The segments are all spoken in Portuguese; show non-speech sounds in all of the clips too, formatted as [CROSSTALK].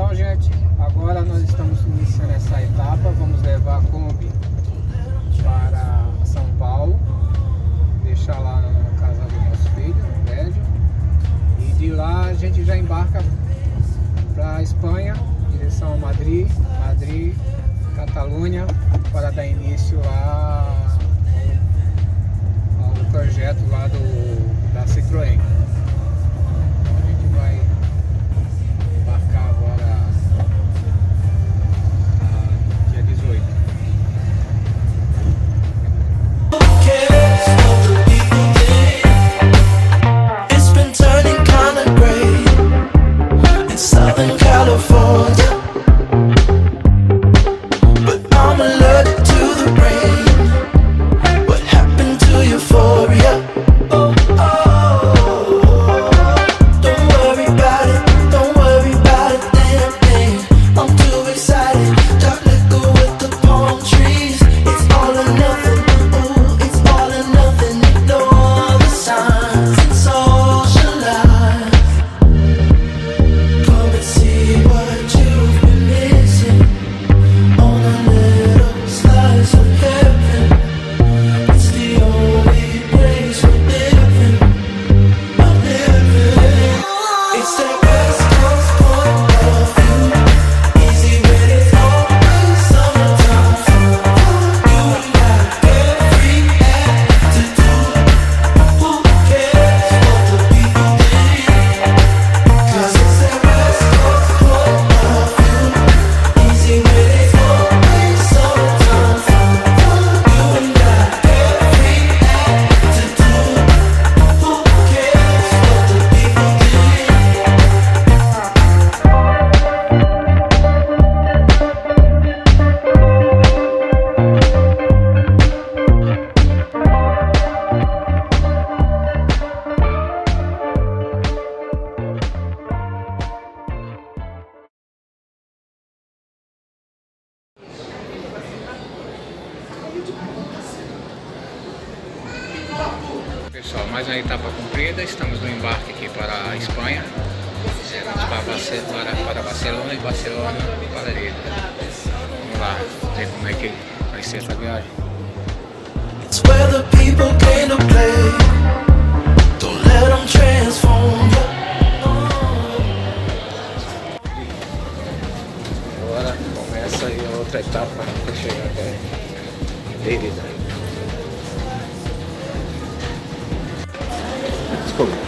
Então, gente, agora nós estamos iniciando essa etapa. Vamos levar a Kombi para São Paulo, deixar lá na casa do nosso filho, no prédio. E de lá a gente já embarca para Espanha, direção a Madrid, Madrid, Catalunha, para dar início lá ao, ao projeto lá do, da Citroën. Pessoal, mais uma etapa cumprida, estamos no embarque aqui para a Espanha, para, para Barcelona e Barcelona para Lleida. Vamos lá ver como é que vai ser essa viagem. Agora começa aí a outra etapa para chegar até Lérida. pessoal,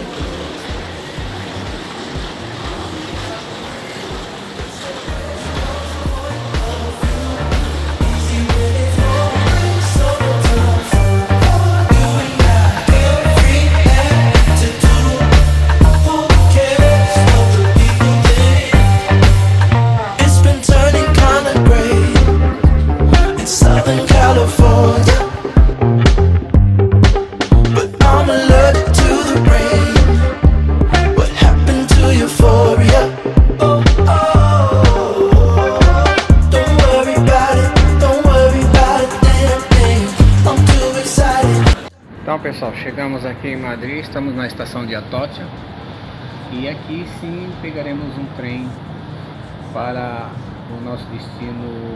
chegamos aqui em Madrid, estamos na estação de Atocha e aqui sim pegaremos um trem para o nosso destino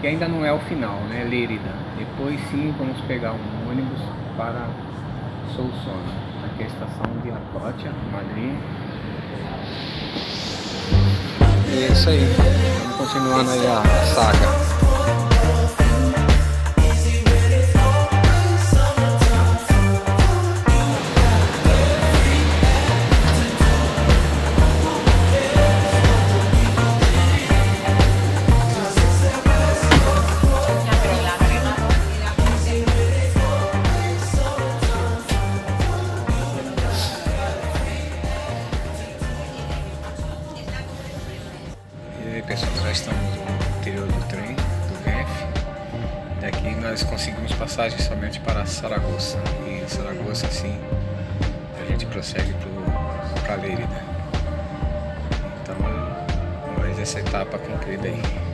que ainda não é o final, né, Lérida. Depois sim vamos pegar um ônibus para Solsona, aqui é a estação de Atocha, Madrid. E é isso aí, vamos continuando aí a saga. Pessoal, já estamos no interior do trem, do VF. Daqui nós conseguimos passagem somente para Saragoça. E Saragoça, assim, a gente prossegue para Lérida. Então, mais essa etapa cumprida aí.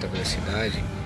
velocidade.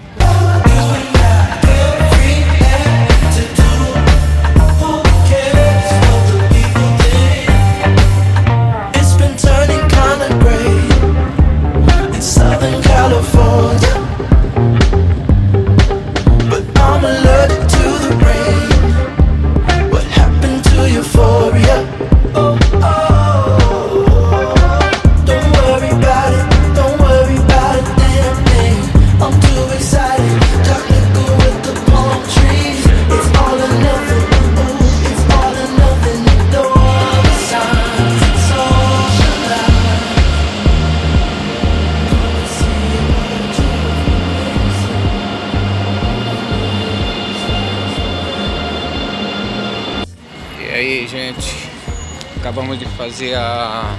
Acabamos de fazer a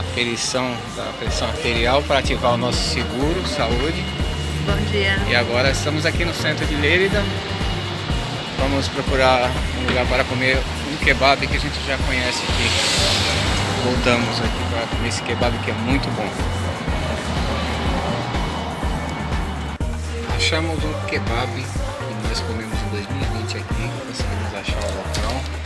aferição da pressão arterial para ativar o nosso seguro, saúde. Bom dia. E agora estamos aqui no centro de Lérida. Vamos procurar um lugar para comer um kebab que a gente já conhece aqui. Voltamos aqui para comer esse kebab que é muito bom. Achamos um kebab que nós comemos em 2020 aqui, conseguimos achar o local.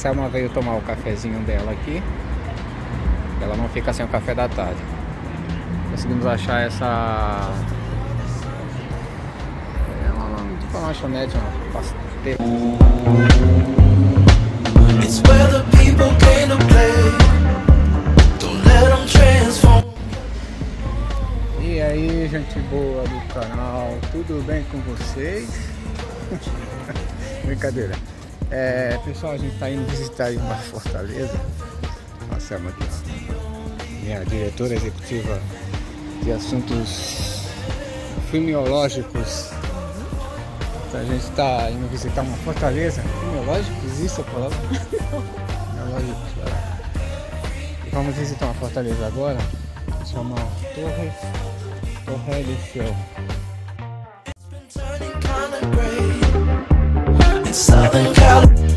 Selma veio tomar o cafezinho dela aqui. Ela não fica sem o café da tarde. Conseguimos achar essa. É uma, tipo uma lanchonete, uma pasteira. E aí, gente boa do canal, tudo bem com vocês? [LAUGHS] Brincadeira. É, pessoal, a gente está indo visitar uma fortaleza. Nossa, aqui, ó. Minha diretora executiva de assuntos filmiológicos. Então a gente está indo visitar uma fortaleza. Filmiológico? Existe a palavra? [LAUGHS] Filmiológico. E vamos visitar uma fortaleza agora. Chama Torre Torre de Fio. Southern California.